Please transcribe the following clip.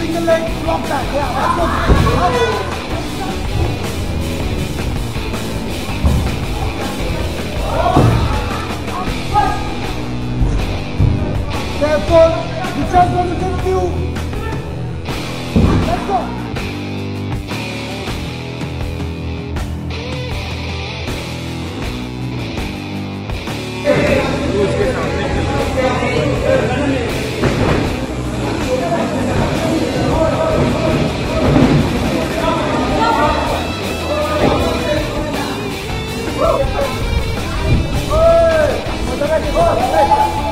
Single leg block that, yeah, that's good. That's all. It's just going to get you. Let's go. Oh,